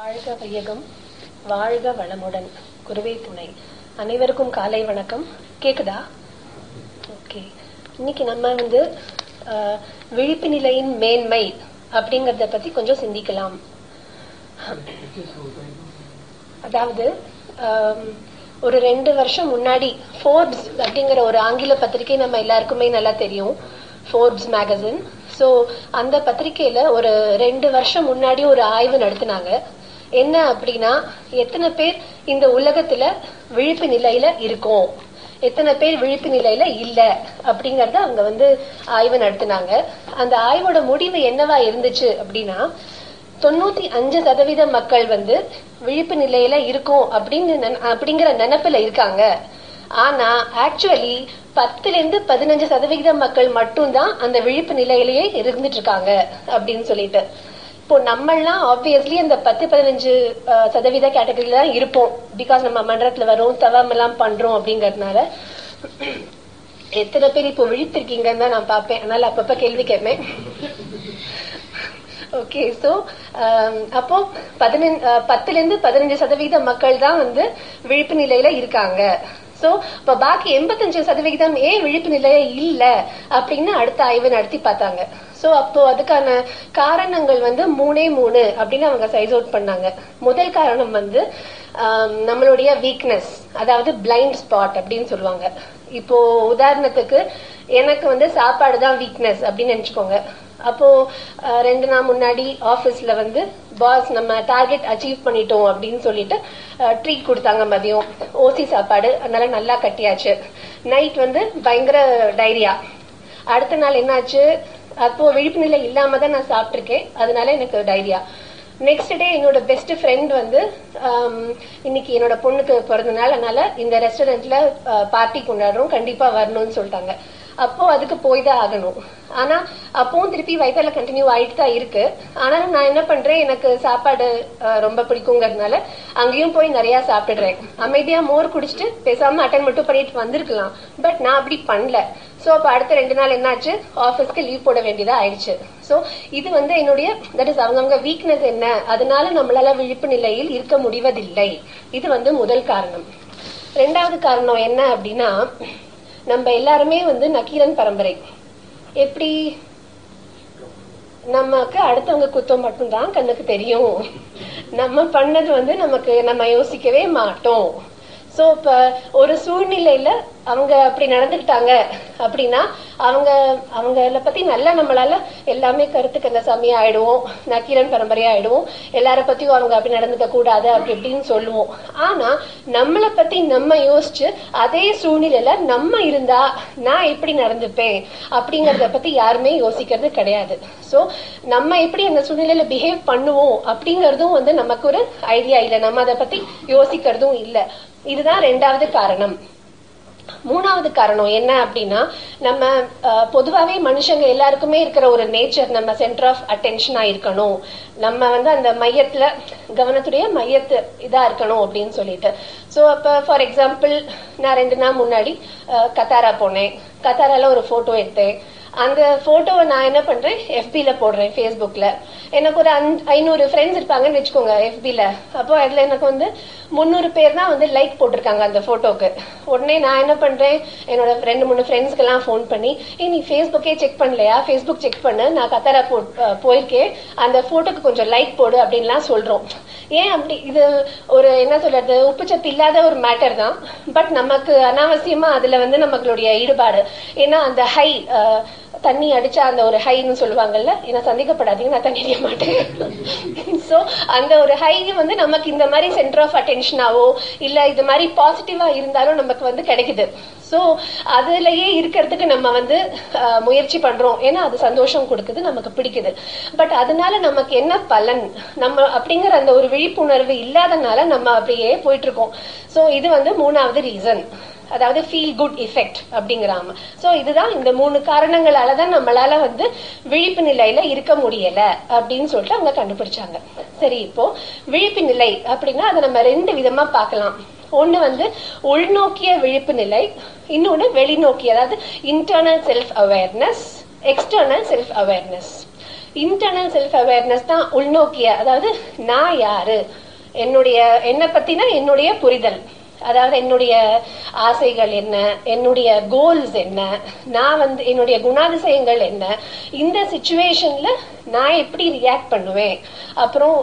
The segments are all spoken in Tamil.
வாழ்க வையகம் வாழ்க வளமுடன். குருவே துணை. அனைவருக்கும் காலை வணக்கம். கேக்குதா? ஓகே. இன்னைக்கு நம்ம வந்து விழிப்பு நிலையின் மேன்மை அப்படிங்கறத பத்தி கொஞ்சம் சிந்திக்கலாம். அதாவது ஒரு ரெண்டு வருஷம் முன்னாடி ஃபோர்ப்ஸ் அப்படிங்கிற ஒரு ஆங்கில பத்திரிகை நம்ம எல்லாருக்குமே நல்லா தெரியும். ஃபோர்ப்ஸ் மேகசின் ஸோ அந்த பத்திரிகையில ஒரு ரெண்டு வருஷம் முன்னாடி ஒரு ஆய்வு நடத்தினாங்க. என்ன அப்படின்னா எத்தனை பேர் இந்த உலகத்துல விழிப்பு நிலையில இருக்கோம்? எத்தனை பேர் விழிப்பு நிலையில இல்ல? அப்படிங்கறத அவங்க வந்து ஆய்வு நடத்தினாங்க. அந்த ஆய்வோட முடிவு என்னவா இருந்துச்சு அப்படின்னா தொண்ணூத்தி அஞ்சு சதவீத மக்கள் வந்து விழிப்பு நிலையில இருக்கும் அப்படின்னு அப்படிங்கிற நினப்புல இருக்காங்க. ஆனா ஆக்சுவலி பத்துல இருந்து பதினஞ்சு சதவிகித மக்கள் மட்டும்தான் அந்த விழிப்பு நிலையிலேயே இருந்துட்டு இருக்காங்க அப்படின்னு சொல்லிட்டு. இப்போ நம்மெல்லாம் ஆப்வியஸ்லி அந்த பத்து பதினஞ்சு சதவீத கேட்டகரியில தான் இருப்போம். பிகாஸ் நம்ம மன்றத்துல வரோம் தவம் எல்லாம் பண்றோம் அப்படிங்கறதுனால எத்தனை பேர் இப்போ விழித்திருக்கீங்கன்னு தான் நான் பார்ப்பேன். அதனால அப்பப்ப கேள்வி கேட்பேன். ஓகே சோ அப்போ பதினஞ்சு பத்துல இருந்து பதினஞ்சு சதவீத மக்கள் தான் வந்து விழிப்பு நிலையில இருக்காங்க. சோ இப்ப பாக்கி எண்பத்தஞ்சு சதவிகிதம் ஏன் விழிப்பு நிலையே இல்ல அப்படின்னு அடுத்த ஆய்வு நடத்தி பார்த்தாங்க. சோ அப்போ அதுக்கான காரணங்கள் வந்து மூணே மூணு அப்படின்னு அவங்க சைஸ் அவுட் பண்ணாங்க. முதல் காரணம் வந்து நம்மளுடைய வீக்னஸ் அதாவது பிளைண்ட் ஸ்பாட் அப்படின்னு சொல்லுவாங்க. இப்போ உதாரணத்துக்கு எனக்கு வந்து சாப்பாடு தான் வீக்னஸ் அப்படின்னு நினைச்சுக்கோங்க. அப்போ ரெண்டு நாள் முன்னாடி ஆபீஸ்ல வந்து பாஸ் நம்ம டார்கெட் அச்சீவ் பண்ணிட்டோம் அப்படின்னு சொல்லிட்டு ட்ரீட் கொடுத்தாங்க மதியம். ஓசி சாப்பாடு அதனால நல்லா கட்டியாச்சு. நைட் வந்து பயங்கர டைரியா அடுத்த நாள் என்னாச்சு? அப்போ விழிப்புணர்வு இல்லாம தான் நான் சாப்பிட்டிருக்கேன். அதனால எனக்கு டைரியா நெக்ஸ்ட் டே என்னோட பெஸ்ட் ஃப்ரெண்ட் வந்து இன்னைக்கு என்னோட பொண்ணுக்கு பிறந்த நாள். அதனால இந்த ரெஸ்டாரண்ட்ல பார்ட்டி கொண்டாடுறோம். கண்டிப்பா வரணும்னு சொல்லிட்டாங்க. அப்போ அதுக்கு போய் தான் ஆகணும். ஆனா அப்பவும் திருப்பி வயிற்றுல கண்டினியூ ஆயிட்டு தான் இருக்கு. ஆனாலும் நான் என்ன பண்றேன் எனக்கு சாப்பாடு ரொம்ப பிடிக்குங்கிறதுனால அங்கேயும் போய் நிறைய சாப்பிடுறேன் அமைதியா மோர் குடிச்சிட்டு பேசாம அட்டன் மட்டும் பண்ணிட்டு வந்திருக்கலாம். பட் நான் அப்படி பண்ணல. சோ அப்ப அடுத்த ரெண்டு நாள் என்னாச்சு? ஆபீஸ்க்கு லீவ் போட வேண்டியதா ஆயிடுச்சு. சோ இது வந்து என்னுடைய தட் இஸ் அவங்கவுங்க வீக்னஸ் என்ன? அதனால நம்மளால விழிப்பு நிலையில் இருக்க முடிவதில்லை. இது வந்து முதல் காரணம். ரெண்டாவது காரணம் என்ன அப்படின்னா நம்ம எல்லாருமே வந்து நக்கீரன் பரம்பரை. எப்படி? நமக்கு அடுத்தவங்க குத்தம் மட்டும்தான் கண்ணுக்கு தெரியும். நம்ம பண்ணது வந்து நமக்கு நம்ம யோசிக்கவே மாட்டோம். சோ இப்ப ஒரு சூழ்நிலையில அவங்க அப்படி நடந்துக்கிட்டாங்க அப்படின்னா அவங்க அவங்கள பத்தி நல்லா நம்மளால எல்லாமே கருத்துக்கு அந்த சாமியா ஆயிடுவோம். நக்கீரன் பரம்பரையா ஆயிடுவோம். எல்லார பத்தியும் அவங்க அப்படி நடந்துக்க கூடாது அப்படி இப்படின்னு சொல்லுவோம். ஆனா நம்மளை பத்தி நம்ம யோசிச்சு அதே சூழ்நிலையில நம்ம இருந்தா நான் எப்படி நடந்துப்பேன் அப்படிங்கறத பத்தி யாருமே யோசிக்கிறது கிடையாது. சோ நம்ம எப்படி அந்த சூழ்நிலையில பிஹேவ் பண்ணுவோம் அப்படிங்கறதும் வந்து நமக்கு ஒரு ஐடியா இல்ல. நம்ம அதை பத்தி யோசிக்கிறதும் இல்லை. இதுதான் ரெண்டாவது காரணம். மூணாவது காரணம் என்ன அப்படின்னா நம்ம பொதுவாகவே மனுஷங்க எல்லாருக்குமே இருக்கிற ஒரு நேச்சர் நம்ம சென்டர் ஆஃப் அட்டென்ஷனா இருக்கணும். நம்ம வந்து அந்த மையத்துல கவனத்துடைய மையத்து இதா இருக்கணும் அப்படின்னு சொல்லிட்டு. ஸோ அப்ப ஃபார் எக்ஸாம்பிள் நான் ரெண்டு நாள் முன்னாடி கத்தாரா போனேன். கத்தாரால ஒரு போட்டோ எடுத்தேன். அந்த போட்டோவை நான் என்ன பண்றேன்? FB போடுறேன் ஃபேஸ்புக்கில் எனக்கு ஒரு அஞ்சு- ஐநூறு ஃப்ரெண்ட்ஸ் இருப்பாங்கன்னு வச்சுக்கோங்க FB அப்போ அதுல எனக்கு வந்து முந்நூறு பேர் தான் வந்து லைக் போட்டிருக்காங்க அந்த போட்டோக்கு உடனே நான் என்ன பண்றேன்? என்னோட ரெண்டு மூணு ஃப்ரெண்ட்ஸ்க்கு எல்லாம் ஃபோன் பண்ணி ஏ நீ ஃபேஸ்புக்கே செக் பண்ணலையா? ஃபேஸ்புக் செக் பண்ணு நான் கத்தாரா போ போயிருக்கேன். அந்த போட்டோக்கு கொஞ்சம் லைக் போடு அப்படின்லாம் சொல்றோம். ஏன் அப்படி? இது ஒரு என்ன சொல்றது உப்புச்சத்து இல்லாத ஒரு மேட்டர் தான். பட் நமக்கு அனாவசியமா அதுல வந்து நம்மளுடைய ஈடுபாடு. ஏன்னா அந்த ஹை தண்ணி அடிச்சா அந்த ஒரு ஹைன்னு சொல்லுவாங்கல்ல ஏன்னா சந்தேகப்படாதீங்க நான் தண்ணி அடிய மாட்டேன். சோ அந்த ஒரு ஹை வந்து நமக்கு இந்த மாதிரி சென்டர் ஆஃப் அட்டென்ஷனாவோ இல்ல இது மாதிரி பாசிட்டிவா இருந்தாலும் நமக்கு வந்து கிடைக்குது. சோ அதுலயே இருக்கிறதுக்கு நம்ம வந்து முயற்சி பண்றோம். ஏன்னா அது சந்தோஷம் கொடுக்குது நமக்கு பிடிக்குது. பட் அதனால நமக்கு என்ன பலன்? நம்ம அப்படிங்கிற அந்த ஒரு விழிப்புணர்வு இல்லாதனால நம்ம அப்படியே போயிட்டு இருக்கோம். சோ இது வந்து மூணாவது ரீசன் அதாவது ஃபீல் குட் எஃபெக்ட் அப்படிங்கிறாம சோ இதுதான் இந்த மூணு காரணங்களால தான் நம்மளால வந்து விழிப்பு நிலையில இருக்க முடியல அப்படின்னு சொல்லிட்டு அவங்க கண்டுபிடிச்சாங்க. சரி இப்போ விழிப்பு நிலை அப்படின்னா அதை நம்ம ரெண்டு விதமா பார்க்கலாம். ஒன்று வந்து உள்நோக்கிய விழிப்பு நிலை இன்னொன்று வெளிநோக்கி அதாவது internal self awareness external self awareness internal self awareness தான் உள்நோக்கிய அதாவது நான் யாரு என்னுடைய என்னை பத்தினா என்னுடைய புரிதல். அதாவது என்னுடைய ஆசைகள் என்ன? என்னுடைய கோல்ஸ் என்ன? நான் வந்து என்னுடைய குணாதிசயங்கள் என்ன? இந்த சுச்சுவேஷன்ல நான் எப்படி ரியாக்ட் பண்ணுவேன்? அப்புறம்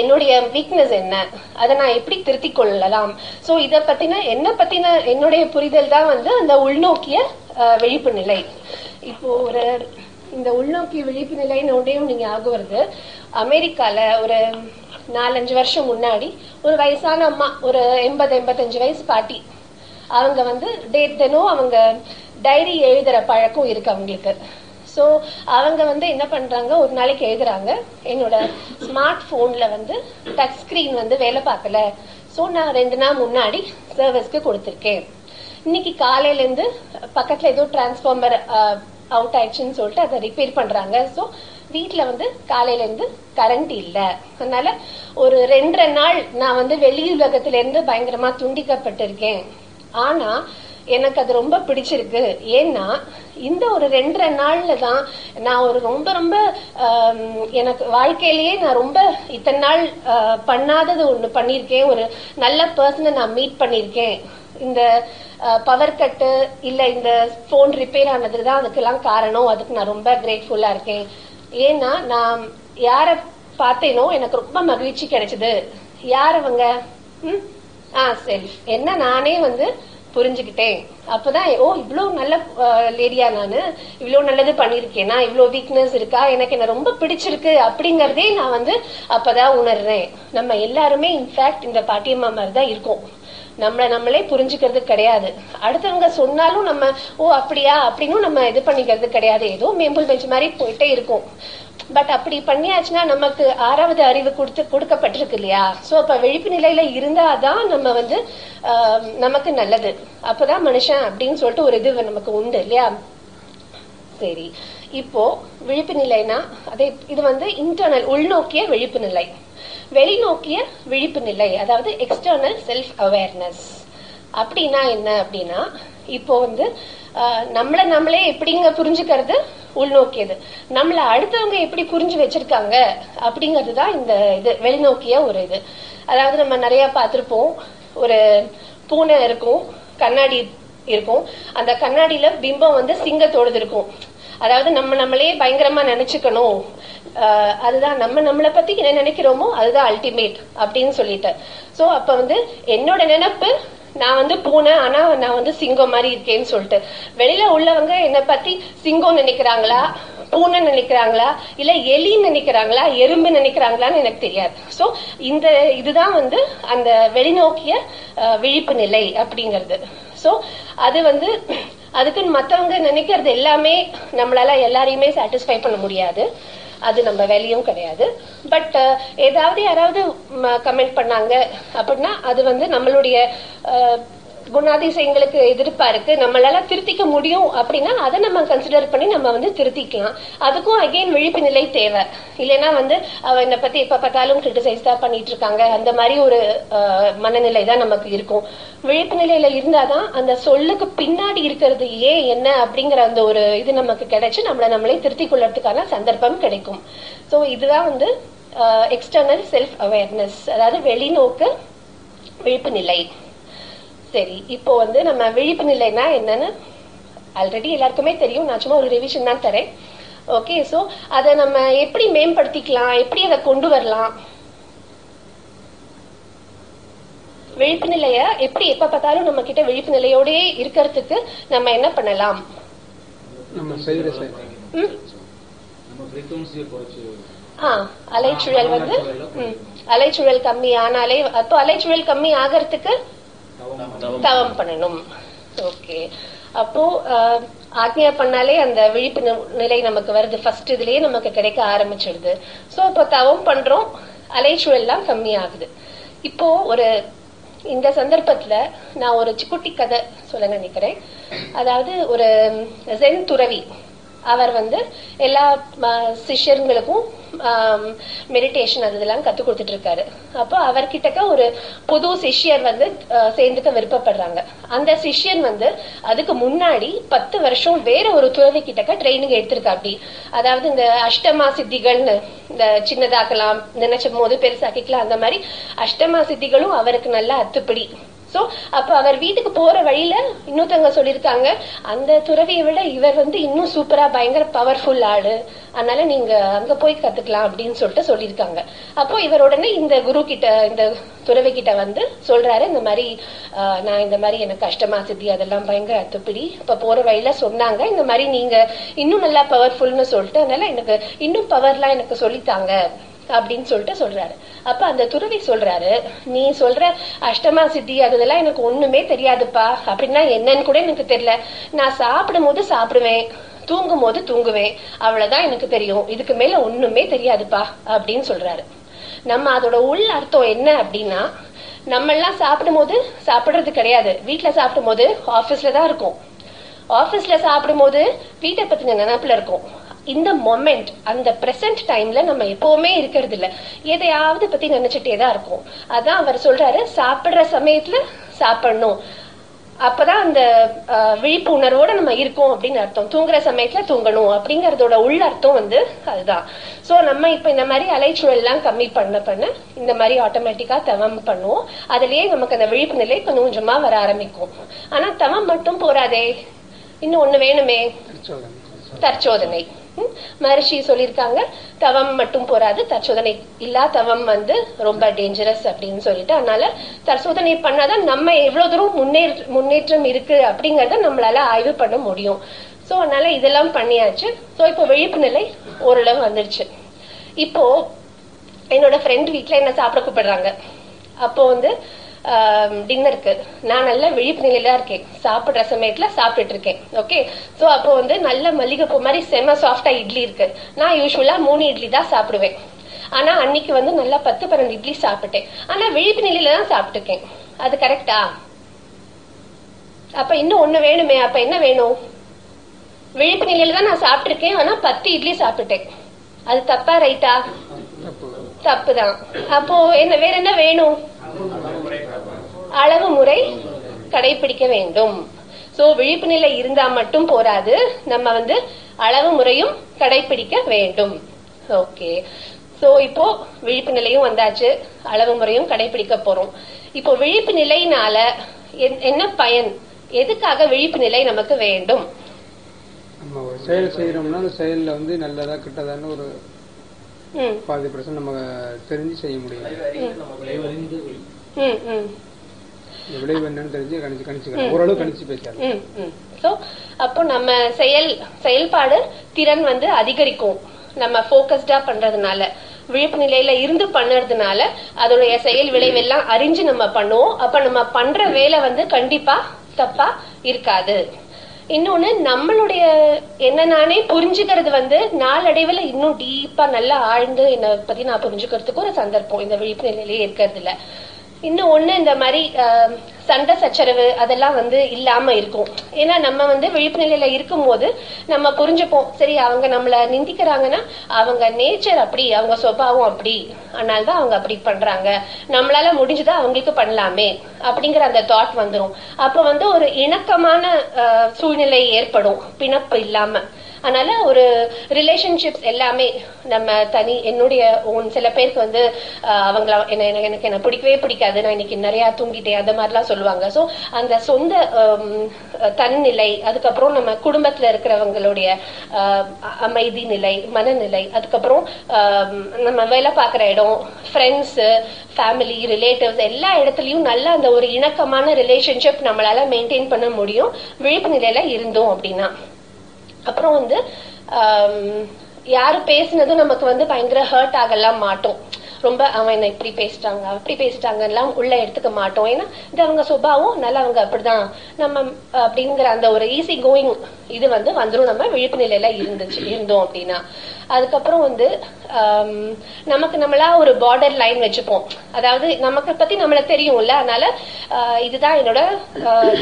என்னுடைய வீக்னஸ் என்ன? அதை நான் எப்படி திருத்திக் கொள்ளலாம்? ஸோ இதை பத்தின என்ன பத்தின என்னுடைய புரிதல் தான் வந்து அந்த உள்நோக்கிய விழிப்பு நிலை. இப்போ ஒரு இந்த உள்நோக்கிய விழிப்பு நிலைன்னு நீங்க ஆக வருது. அமெரிக்கால ஒரு நாலஞ்சு வருஷம் முன்னாடி ஒரு வயசான அம்மா ஒரு எண்பது எண்பத்தஞ்சு வயசு பாட்டி. அவங்க வந்து டே தினம் அவங்க டைரி எழுதுற பழக்கம் இருக்கு அவங்களுக்கு. ஸோ அவங்க வந்து என்ன பண்றாங்க ஒரு நாளைக்கு எழுதுறாங்க. என்னோட ஸ்மார்ட் போன்ல வந்து டச் ஸ்கிரீன் வந்து வேலை பார்க்கல. ஸோ நான் ரெண்டு நாள் முன்னாடி சர்வீஸ்க்கு கொடுத்துருக்கேன். இன்னைக்கு காலையிலேருந்து பக்கத்தில் ஏதோ டிரான்ஸ்ஃபார்மர் அவுட் ஆயிடுச்சுன்னு சொல்லிட்டு அதை ரிப்பேர் பண்றாங்க. ஸோ வீட்ல வந்து காலையில இருந்து கரண்ட் இல்ல. அதனால ஒரு ரெண்டரை நாள் நான் வந்து வெளி உலகத்துல இருந்து பயங்கரமா துண்டிக்கப்பட்டிருக்கேன். ஆனா எனக்கு அது ரொம்ப பிடிச்சிருக்கு. ஏன்னா இந்த ஒரு ரெண்டரை நாள்ல தான் நான் ஒரு ரொம்ப ரொம்ப எனக்கு வாழ்க்கையிலேயே நான் ரொம்ப இத்தனை நாள் பண்ணாதது ஒண்ணு பண்ணியிருக்கேன். ஒரு நல்ல பர்சனை நான் மீட் பண்ணியிருக்கேன். இந்த பவர் கட்டு இல்ல இந்த போன் ரிப்பேர் ஆனது தான் அதுக்கெல்லாம் காரணம். அதுக்கு நான் ரொம்ப கிரேட்ஃபுல்லா இருக்கேன். ஏன்னா நான் யார பார்த்தேனோ எனக்கு ரொம்ப மகிழ்ச்சி கிடைச்சது. யார் அவங்க? ம்? ஆ சரி. என்ன நானே வந்து புரிஞ்சுக்கிட்டேன். அப்பதான் ஓ இவ்வளவு நல்ல லேடியா நானு. இவ்வளவு நல்லது பண்ணிருக்கேனா இவ்வளவு வீக்னஸ் இருக்கா? எனக்கு என்ன ரொம்ப பிடிச்சிருக்கு அப்படிங்கறதே நான் வந்து அப்பதான் உணர்றேன். நம்ம எல்லாருமே இன்ஃபேக்ட் இந்த பாட்டியம்மா மாதிரி தான் இருக்கோம். நம்மளை நம்மளே புரிஞ்சுக்கிறது கிடையாது. அடுத்தவங்க சொன்னாலும் நம்ம ஓ அப்படியா? அப்படின்னு நம்ம இது பண்ணிக்கிறது கிடையாது. ஏதோ மேம்புல் பெஞ்ச் மாதிரி போயிட்டே இருக்கும். பட் அப்படி பண்ணியாச்சுன்னா நமக்கு ஆறாவது அறிவு கொடுத்து கொடுக்கப்பட்டிருக்கு இல்லையா? சோ அப்ப விழிப்பு நிலையில இருந்தாதான் நம்ம வந்து நமக்கு நல்லது. அப்பதான் மனுஷன் அப்படின்னு சொல்லிட்டு ஒரு இது நமக்கு உண்டு இல்லையா? சரி. இப்போ விழிப்பு நிலைனா அதே இது வந்து இன்டர்னல் உள்நோக்கிய விழிப்பு நிலை. வெளிநோக்கிய விழிப்பு நிலை அதாவது எக்ஸ்டர்னல் செல்ஃப் அவேர்னஸ் அப்படின்னா என்ன அப்படின்னா இப்போ வந்து நம்மள நம்மளே எப்படிங்க புரிஞ்சுக்கிறது? உள்நோக்கியது. நம்மள அடுத்தவங்க எப்படி புரிஞ்சு வச்சிருக்காங்க அப்படிங்கிறது தான் இந்த இது வெளிநோக்கிய ஒரு இது. அதாவது நம்ம நிறைய பார்த்திருப்போம் ஒரு பூனை இருக்கும் கண்ணாடி இருக்கும். அந்த கண்ணாடியில பிம்பம் வந்து சிங்கத்தோடது இருக்கும். அதாவது நம்ம நம்மளே பயங்கரமா நினைச்சுக்கணும். அதுதான் நம்ம நம்மளை பத்தி என்ன நினைக்கிறோமோ அதுதான் அல்டிமேட் அப்படின்னு சொல்லிட்டு. சோ அப்ப வந்து என்னோட நினைப்பு நான் வந்து பூனை ஆனா நான் வந்து சிங்கம் மாதிரி இருக்கேன்னு சொல்லிட்டு. வெளியில உள்ளவங்க என்னை பத்தி சிங்கம் நினைக்கிறாங்களா பூனை நினைக்கிறாங்களா இல்ல எலி நினைக்கிறாங்களா எறும்பு நினைக்கிறாங்களான்னு எனக்கு தெரியாது. சோ இந்த இதுதான் வந்து அந்த வெளிநோக்கிய விழிப்பு நிலை அப்படிங்கிறது. சோ அது வந்து அதுக்குன்னு மத்தவங்க நினைக்கிறது எல்லாமே நம்மளால எல்லாரையுமே சாட்டிஸ்ஃபை பண்ண முடியாது. அது நம்ம வேலையும் கிடையாது. பட் ஏதாவது யாராவது கமெண்ட் பண்ணாங்க அப்படின்னா அது வந்து நம்மளுடைய அஹ், குணாதிசயங்களுக்கு எதிர்ப்பா இருக்கு. நம்மளால திருத்திக்க முடியும் அப்படின்னா அதை நம்ம கன்சிடர் பண்ணி நம்ம வந்து திருத்திக்கலாம். அதுக்கும் அகைன் விழிப்பு நிலை தேவை. இல்லைன்னா வந்து அவ என்னை பத்தி எப்ப பார்த்தாலும் கிரிட்டிசைஸ் தான் பண்ணிட்டு இருக்காங்க. அந்த மாதிரி ஒரு மனநிலை தான் நமக்கு இருக்கும். விழிப்பு நிலையில இருந்தாதான் அந்த சொல்லுக்கு பின்னாடி இருக்கிறது ஏன் என்ன அப்படிங்கிற அந்த ஒரு இது நமக்கு கிடைச்சு நம்மளை நம்மளே திருத்திக் கொள்ளறதுக்கான சந்தர்ப்பம் கிடைக்கும். சோ இதுதான் வந்து எக்ஸ்டர்னல் செல்ஃப் அவேர்னஸ் அதாவது வெளிநோக்கு விழிப்பு நிலை. சரி இப்போ வந்து நம்ம விழிப்பு நிலைனா என்னன்னு ஆல்ரெடி எல்லாருக்குமே தெரியும். நான் சும்மா ஒரு ரிவிஷன் தான் தரேன். ஓகே சோ அதை நம்ம எப்படி மேம்படுத்திக்கலாம்? எப்படி அதை கொண்டு வரலாம்? விழிப்பு நிலைய எப்படி எப்ப பார்த்தாலும் நம்ம கிட்ட விழிப்பு நிலையோடயே இருக்கிறதுக்கு நம்ம என்ன பண்ணலாம்? அலைச்சுழல் வந்து அலைச்சுழல் கம்மி ஆனாலே அப்போ அலைச்சுழல் கம்மி ஆகிறதுக்கு தவம் பண்ணணும். ஓகே. அப்போ ஆஹ், பண்ணாலே அந்த விழிப்பு நிலை நமக்கு வருது. ஃபர்ஸ்ட் இதுலயே நமக்கு கிடைக்க ஆரம்பிச்சிடுது. சோ இப்போ தவம் பண்றோம். அலைச்சுழல்லாம் கம்மி ஆகுது இப்போ ஒரு இந்த சந்தர்ப்பத்துல நான் ஒரு சிக்குட்டி கதை சொல்ல நினைக்கிறேன். அதாவது ஒரு ஜென் துறவி. அவர் வந்து எல்லா ம, சிஷ்யர்களுக்கும் மெடிடேஷன் அது இதெல்லாம் கத்து கொடுத்துட்டு இருக்காரு அப்போ அவர்கிட்டக்க ஒரு புது சிஷ்யர் வந்து சேர்ந்துக்க விருப்பப்படுறாங்க. அந்த சிஷ்யன் வந்து அதுக்கு முன்னாடி பத்து வருஷம் வேற ஒரு துறவி கிட்டக்க ட்ரைனிங் எடுத்திருக்கா அப்படி. அதாவது இந்த அஷ்டமா சித்திகள்னு இந்த சின்னதாக்கலாம் நினைச்ச போது பெருசாக்கிக்கலாம் அந்த மாதிரி அஷ்டமா சித்திகளும் அவருக்கு நல்லா அத்துப்படி சோ அப்ப அவர் வீட்டுக்கு போற வழியில இன்னொருத்தவங்க சொல்லிருக்காங்க அந்த துறவியை விட இவர் வந்து இன்னும் சூப்பரா பயங்கர பவர்ஃபுல் ஆடு அதனால நீங்க அங்க போய் கத்துக்கலாம் அப்படின்னு சொல்லிட்டு சொல்லியிருக்காங்க. அப்போ இவர் உடனே இந்த குரு கிட்ட இந்த துறவி கிட்ட வந்து சொல்றாரு இந்த மாதிரி நான் இந்த மாதிரி எனக்கு கஷ்டமா சித்தி அதெல்லாம் பயங்கர அத்துப்பிடி. இப்ப போற வழியில சொன்னாங்க இந்த மாதிரி நீங்க இன்னும் நல்லா பவர்ஃபுல்னு சொல்லிட்டு அதனால எனக்கு இன்னும் பவர்லாம் எனக்கு சொல்லித்தாங்க. அப்படின்னு சொல்லிட்டு சொல்றாரு. அப்ப அந்த துறவி சொல்றாரு நீ சொல்ற அஷ்டமா சித்தி அதெல்லாம் எனக்கு ஒண்ணுமே தெரியாதுப்பா. அப்படின்னா என்னன்னு கூட எனக்கு தெரியல. நான் சாப்பிடும் போது சாப்பிடுவேன் தூங்கும் போது தூங்குவேன். அவ்வளவுதான் எனக்கு தெரியும். இதுக்கு மேல ஒண்ணுமே தெரியாதுப்பா. அப்படின்னு சொல்றாரு. நம்ம அதோட உள் அர்த்தம் என்ன அப்படின்னா நம்ம எல்லாம் சாப்பிடும் போது சாப்பிடுறது கிடையாது. வீட்டுல சாப்பிடும் போது ஆபீஸ்ல தான் இருக்கும். ஆபீஸ்ல சாப்பிடும் போது வீட்டை பத்தின நினைப்புல இருக்கும். இந்த மொமெண்ட் அந்த பிரசன்ட் டைம்ல நம்ம எப்பவுமே இருக்கிறது இல்ல எதையாவது பத்தி நினைச்சிட்டே தான் இருக்கும் அதான் அவர் சொல்றாரு சாப்பிடுற சமயத்துல சாப்பிடணும். அப்பதான் அந்த விழிப்புணர்வோட நம்ம இருக்கோம் அப்படின்னு அர்த்தம். தூங்குற சமயத்துல தூங்கணும் அப்படிங்கறதோட உள்ள அர்த்தம் வந்து அதுதான். சோ நம்ம இப்ப இந்த மாதிரி அலைச்சூழல் எல்லாம் கம்மி பண்ண பண்ண இந்த மாதிரி ஆட்டோமேட்டிக்கா தவம் பண்ணுவோம். அதுலயே நமக்கு அந்த விழிப்பு நிலை கொஞ்சம் கொஞ்சமா வர ஆரம்பிக்கும். ஆனா தவம் மட்டும் போறாதே. இன்னும் ஒண்ணு வேணுமே. தற்சோதனை. மகர்ஷி சொல்லியிருக்காங்க தவம் மட்டும் போராது தற்சோதனை இல்லா தவம் வந்து ரொம்ப டேஞ்சரஸ் அப்படின்னு சொல்லிட்டு அதனால தற்சோதனை பண்ணாதான் நம்ம எவ்வளவு தூரம் முன்னேற் முன்னேற்றம் இருக்கு அப்படிங்கறத நம்மளால ஆய்வு பண்ண முடியும். சோ அதனால இதெல்லாம் பண்ணியாச்சு. சோ இப்போ விழிப்பு நிலை ஓரளவு வந்துருச்சு. இப்போ என்னோட ஃப்ரெண்ட் வீட்ல என்ன சாப்பிட கூப்பிடுறாங்க. அப்போ வந்து டின்னருக்கு நான் நல்லா விழிப்பு நிலையில இருக்கேன். சாப்பிடுற சமயத்துல சாப்பிட்டுட்டு இருக்கேன். ஓகே சோ அப்போ வந்து நல்ல மல்லிகைப்பூ மாதிரி செம சாஃப்டா இட்லி இருக்கு. நான் யூஸ்வலா மூணு இட்லி தான் சாப்பிடுவேன். ஆனா அன்னைக்கு வந்து நல்லா பத்து பன்னெண்டு இட்லி சாப்பிட்டேன். ஆனா விழிப்பு நிலையில தான் சாப்பிட்டுருக்கேன் அது கரெக்டா அப்ப இன்னும் ஒண்ணு வேணுமே? அப்ப என்ன வேணும்? விழிப்பு நிலையில தான் நான் சாப்பிட்டுருக்கேன் ஆனா பத்து இட்லி சாப்பிட்டுட்டேன் அது தப்பா ரைட்டா தப்பு தான். அப்போ என்ன வேற என்ன வேணும்? அளவு முறை கடைபிடிக்க வேண்டும். சோ விழிப்பு நிலை இருந்தா மட்டும் போராது. நம்ம வந்து அளவு முறையும் கடைபிடிக்க வேண்டும். ஓகே சோ இப்போ விழிப்பு நிலையும் வந்தாச்சு. அளவு முறையும் கடைபிடிக்க போறோம். இப்போ விழிப்பு நிலையினால என்- என்ன பயன்? எதுக்காக விழிப்பு நிலை நமக்கு வேண்டும்? நம்ம ஒரு செயல் செய்யறோம்னா அந்த செயல்ல வந்து நல்லதா கெட்டதான்னு ஒரு பாதி பர்சன்ட் நம்ம தெரிஞ்சு செய்ய முடியும் விளைவறிந்து ம் ம் இந்த விளைவு என்னன்னு தெரிஞ்சு கணிச்சு கணிச்சுக்கலாம் ஓரளவு கணிச்சு பேசலாம் ம், ம். So, அப்போ நம்ம செயல் செயல்பாடு திறன் வந்து அதிகரிக்கும். நம்ம போக்கஸ்டா பண்றதுனால விழிப்பு நிலையில இருந்து பண்ணறதுனால அதோடைய செயல் விளைவெல்லாம் அறிஞ்சு நம்ம பண்ணுவோம். அப்ப நம்ம பண்ற வேலை வந்து கண்டிப்பா தப்பா இருக்காது. இன்னொன்னு நம்மளுடைய என்ன நானே புரிஞ்சுக்கிறது வந்து நாளடைவுல இன்னும் டீப்பா நல்லா ஆழ்ந்து என்னை பத்தி நான் புரிஞ்சுக்கிறதுக்கு ஒரு சந்தர்ப்பம். இந்த விழிப்பு நிலையிலேயே இருக்கிறது இல்ல இன்னும் ஒண்ணு இந்த மாதிரி சண்டை சச்சரவு அதெல்லாம் வந்து இல்லாம இருக்கும். ஏன்னா நம்ம வந்து விழிப்பு நிலையில இருக்கும்போது நம்ம புரிஞ்சுப்போம். சரி அவங்க நம்மள நிந்திக்கிறாங்கன்னா அவங்க நேச்சர் அப்படி அவங்க சுபாவம் அப்படி. அதனால தான் அவங்க அப்படி பண்றாங்க. நம்மளால முடிஞ்சதா அவங்களுக்கு பண்ணலாமே அப்படிங்கிற அந்த தாட் வந்துடும் அப்ப வந்து ஒரு இணக்கமான சூழ்நிலை ஏற்படும். பிணப்பு இல்லாம. அதனால ஒரு ரிலேஷன்ஷிப்ஸ் எல்லாமே நம்ம தனி என்னுடைய ஓன் சில பேருக்கு வந்து ஆஹ், அவங்கள என்ன எனக்கு என்ன பிடிக்கவே பிடிக்காது. நான் இன்னைக்கு நிறைய தூங்கிட்டேன் அந்த மாதிரிலாம் சொல்லுவாங்க. சோ அந்த சொந்த தன்னிலை அதுக்கப்புறம் நம்ம குடும்பத்துல இருக்கிறவங்களுடைய ஆஹ், அமைதி நிலை மனநிலை அதுக்கப்புறம் நம்ம வேலை பார்க்குற இடம் ஃப்ரெண்ட்ஸ் ஃபேமிலி ரிலேட்டிவ்ஸ் எல்லா இடத்துலயும் நல்ல அந்த ஒரு இணக்கமான ரிலேஷன்ஷிப் நம்மளால மெயின்டைன் பண்ண முடியும். விழிப்பு நிலையில இருந்தோம் அப்படின்னா. அப்புறம் வந்து யாரு பேசினதும் நமக்கு வந்து பயங்கர ஹர்ட் ஆகலாம் மாட்டோம். ரொம்ப அவன் என்ன இப்படி பேசிட்டாங்க அப்படி பேசிட்டாங்க எல்லாம் உள்ள எடுத்துக்க மாட்டோம். ஏன்னா இது அவங்க சுபாவம் நல்லா அவங்க அப்படிதான். நம்ம அப்படிங்கிற அந்த ஒரு ஈஸி கோயிங் இது வந்து வந்துரும். நம்ம விழிப்பு நிலையில இருந்துச்சு இருந்தோம் அப்படின்னா. அதுக்கப்புறம் வந்து நமக்கு நம்மளா ஒரு பார்டர் லைன் வச்சுப்போம். அதாவது நமக்கு பத்தி நம்மள தெரியும்ல. அதனால இதுதான் என்னோட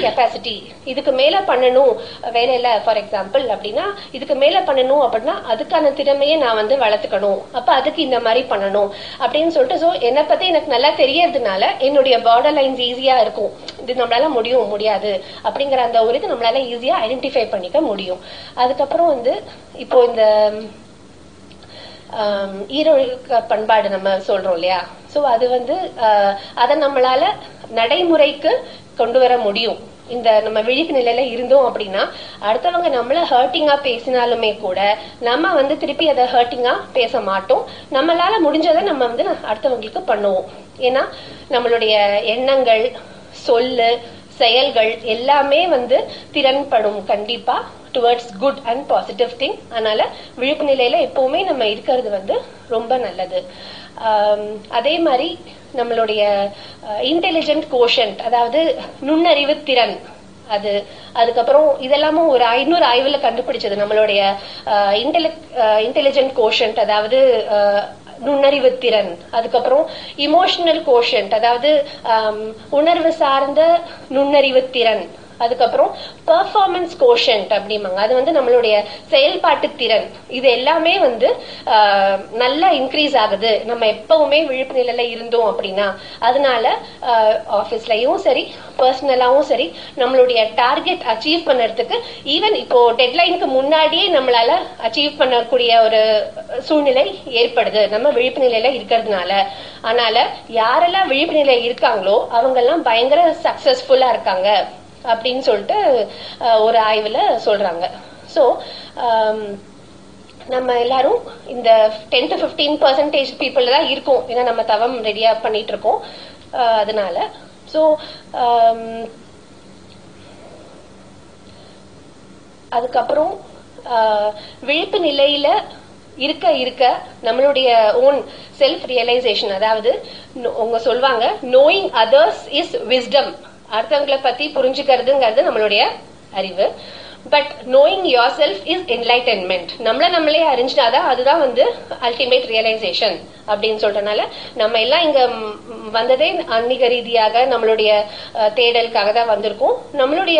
கெப்பாசிட்டி இதுக்கு மேல பண்ணணும் வேலையில ஃபார் எக்ஸாம்பிள் அப்படின்னா இதுக்கு மேல பண்ணணும் அப்படின்னா அதுக்கான திறமையை நான் வந்து வளர்த்துக்கணும். அப்ப அதுக்கு இந்த மாதிரி பண்ணணும். அப்படின்னு சொல்லிட்டு ஸோ என்னை பத்தி எனக்கு நல்லா தெரியறதுனால என்னுடைய பார்டர் லைன்ஸ் ஈஸியா இருக்கும். இது நம்மளால முடியும் முடியாது. அப்படிங்கிற அந்த ஒரு இது நம்மளால ஈஸியா ஐடென்டிஃபை பண்ணிக்க முடியும். அதுக்கப்புறம் வந்து இப்போ இந்த ஆம், ஈரொழுக்க பண்பாடு நம்ம சொல்றோம் இல்லையா? சோ அது வந்து ஆஹ், அதை நம்மளால நடைமுறைக்கு கொண்டு வர முடியும். இந்த நம்ம விழிப்பு நிலையில இருந்தோம் அப்படின்னா அடுத்தவங்க நம்மள ஹர்ட்டிங்கா பேசினாலுமே கூட நம்ம வந்து திருப்பி அதை ஹர்ட்டிங்கா பேச மாட்டோம். நம்மளால முடிஞ்சதை நம்ம வந்து அடுத்தவங்களுக்கு பண்ணுவோம். ஏன்னா நம்மளுடைய எண்ணங்கள் சொல்லு செயல்கள் எல்லாமே வந்து திறன்படும் கண்டிப்பா towards good and positive thing அதனால விழிப்பு நிலையில எப்பவுமே நம்ம இருக்கிறது வந்து ரொம்ப நல்லது. அதே மாதிரி நம்மளுடைய இன்டெலிஜென்ட் கோஷன்ட் அதாவது நுண்ணறிவு திறன் அது அதுக்கப்புறம் இதெல்லாமும் ஒரு ஐநூறு ஆய்வுல கண்டுபிடிச்சது. நம்மளுடைய இன்டெலிஜென்ட் கோஷன்ட் அதாவது நுண்ணறிவு திறன் அதுக்கப்புறம் இமோஷனல் கோஷன்ட் அதாவது உணர்வு சார்ந்த நுண்ணறிவு திறன். அதுக்கப்புறம் பெர்ஃபார்மன்ஸ் கோஷன்ட் அப்படிம்பாங்க. அது வந்து நம்மளுடைய செயல்பாட்டு திறன். இது எல்லாமே வந்து நல்லா இன்க்ரீஸ் ஆகுது. நம்ம எப்பவுமே விழிப்பு நிலையில இருந்தோம் அப்படின்னா அதனால ஆஃபீஸ்லயும் சரி பர்சனலாவும் சரி நம்மளுடைய டார்கெட் அச்சீவ் பண்ணுறதுக்கு ஈவன் இப்போ டெட்லைனுக்கு முன்னாடியே நம்மளால அச்சீவ் பண்ணக்கூடிய ஒரு சூழ்நிலை ஏற்படுது. நம்ம விழிப்பு நிலையில இருக்கிறதுனால. அதனால யாரெல்லாம் விழிப்பு நிலையில இருக்காங்களோ அவங்கெல்லாம் பயங்கர சக்சஸ்ஃபுல்லா இருக்காங்க. அப்படின்னு சொல்லிட்டு ஒரு ஆய்வுல சொல்றாங்க. சோ நம்ம எல்லாரும் இந்த ten to fifteen percentage people தான் இருக்கும். ஏன்னா நம்ம தவம் ரெடியா பண்ணிட்டு இருக்கோம் அதனால. ஸோ அதுக்கப்புறம் ஆஹ், விழிப்பு நிலையில இருக்க இருக்க நம்மளுடைய ஓன் செல்ஃப் ரியலைசேஷன் அதாவது உங்க அவங்க சொல்வாங்க நோயிங் அதர்ஸ் இஸ் விஸ்டம் அடுத்தவங்களை பத்தி புரிஞ்சுக்கிறதுங்கிறது நம்மளுடைய அறிவு. But knowing yourself is enlightenment நம்மள நம்மளே அறிஞ்சினாதான் அதுதான் வந்து அல்டிமேட் ரியலைசேஷன் அப்படின்னு சொல்றதுனால நம்ம எல்லாம் இங்க வந்ததே ஆன்மீக ரீதியாக நம்மளுடைய தேடலுக்காக தான் வந்திருக்கோம். நம்மளுடைய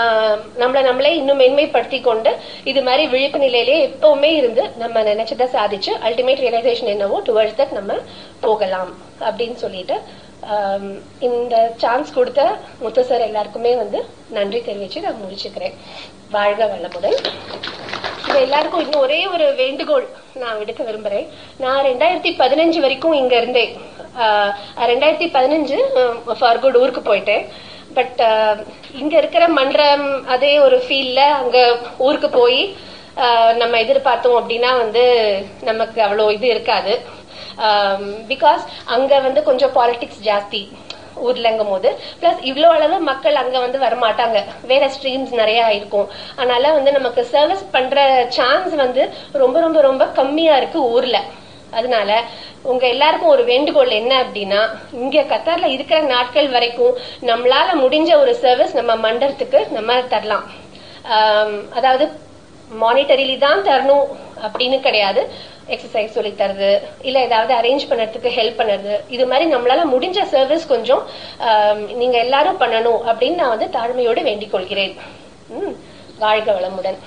அஹ், நம்மள நம்மளே இன்னும் மென்மைப்படுத்தி கொண்டு இது மாதிரி விழிப்பு நிலையிலேயே எப்பவுமே இருந்து நம்ம நினைச்சதை சாதிச்சு அல்டிமேட் ரியலைசேஷன் என்னவோ டுவர்ட்ஸ் தட் நம்ம போகலாம் அப்படின்னு சொல்லிட்டு இந்த சான்ஸ் கொடுத்த முத்து சார் எல்லாருக்குமே வந்து நன்றி தெரிவிச்சு நான் முடிச்சுக்கிறேன். வாழ்க வளமுடன். இது எல்லாருக்கும் இன்னும் ஒரே ஒரு வேண்டுகோள் நான் விடுக்க விரும்புறேன். நான் ரெண்டாயிரத்தி பதினஞ்சு வரைக்கும் இங்க இருந்தேன். ஆஹ், ரெண்டாயிரத்தி பதினஞ்சு ஃபார் குட் ஊருக்கு போயிட்டேன். பட் இங்க இருக்கிற மன்றம் அதே ஒரு ஃபீல்ல அங்க ஊருக்கு போய் ஆஹ், நம்ம எதிர்பார்த்தோம் அப்படின்னா வந்து நமக்கு அவ்வளோ இது இருக்காது. Um, பிகாஸ் அங்க வந்து கொஞ்சம் பாலிடிக்ஸ் ஜாஸ்தி ஊர்லங்கும் போது பிளஸ் இவ்வளோ அளவு மக்கள் அங்க வந்து வரமாட்டாங்க. வேற ஸ்ட்ரீம்ஸ் நிறைய இருக்கும். அதனால வந்து நமக்கு சர்வீஸ் பண்ற சான்ஸ் வந்து ரொம்ப ரொம்ப ரொம்ப கம்மியா இருக்கு ஊர்ல. அதனால உங்க எல்லாருக்கும் ஒரு வேண்டுகோள் என்ன அப்படின்னா இங்க கத்தார்ல இருக்கிற நாட்கள் வரைக்கும் நம்மளால முடிஞ்ச ஒரு சர்வீஸ் நம்ம மண்டலத்துக்கு நம்ம தரலாம். Um, அதாவது மானிட்டரிலி தான் தரணும் அப்படின்னு கிடையாது. எக்ஸசைஸ் சொல்லி தரது இல்ல ஏதாவது அரேஞ்ச் பண்ணறதுக்கு ஹெல்ப் பண்ணுறது. இது மாதிரி நம்மளால முடிஞ்ச சர்வீஸ் கொஞ்சம் ஆம், நீங்க எல்லாரும் பண்ணணும் அப்படின்னு நான் வந்து தாழ்மையோடு வேண்டிக் கொள்கிறேன். வாழ்க வளமுடன்.